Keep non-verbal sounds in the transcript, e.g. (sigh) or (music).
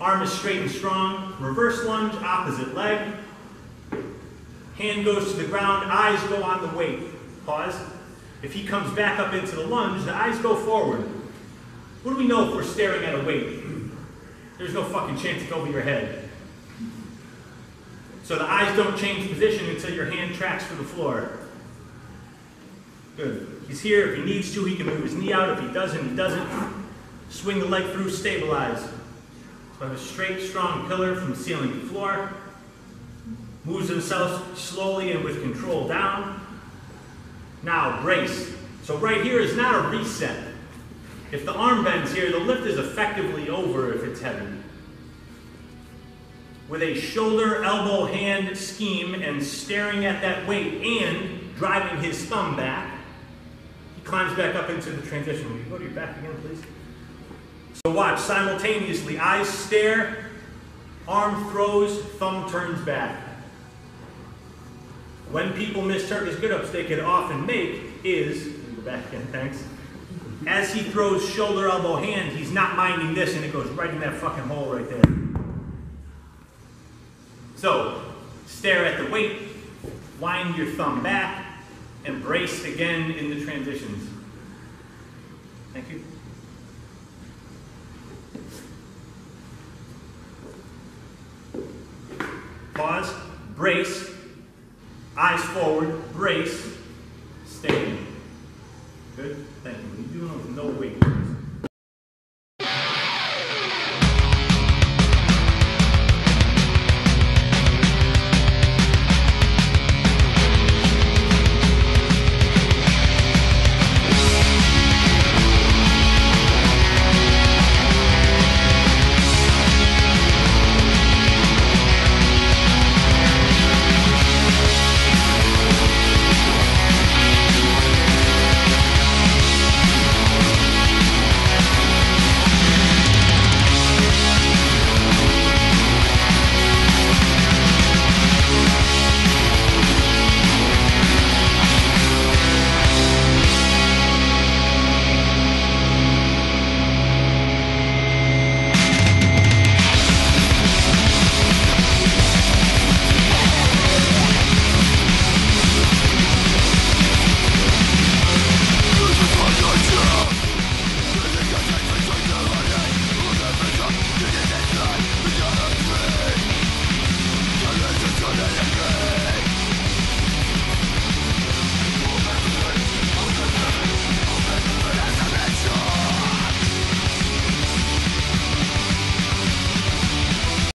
Arm is straight and strong. Reverse lunge, opposite leg. Hand goes to the ground, eyes go on the weight. Pause. If he comes back up into the lunge, the eyes go forward. What do we know if we're staring at a weight? (clears throat) There's no fucking chance it's over your head. So the eyes don't change position until your hand tracks for the floor. Good. He's here. If he needs to, he can move his knee out. If he doesn't, he doesn't. Swing the leg through, stabilize. Have a straight, strong pillar from ceiling to floor. Moves himself slowly and with control down. Now, brace. So right here is not a reset. If the arm bends here, the lift is effectively over if it's heavy. With a shoulder, elbow, hand scheme and staring at that weight and driving his thumb back, he climbs back up into the transition. Will you go to your back again, please? So watch, simultaneously, eyes stare, arm throws, thumb turns back. When people miss Turkish get-ups, they can often make is, back again, thanks, as he throws shoulder, elbow, hand, he's not minding this and it goes right in that fucking hole right there. So, stare at the weight, wind your thumb back, and brace again in the transitions. Thank you. pause, brace, eyes forward, brace, stand. Good? Thank you. You're doing with no weight.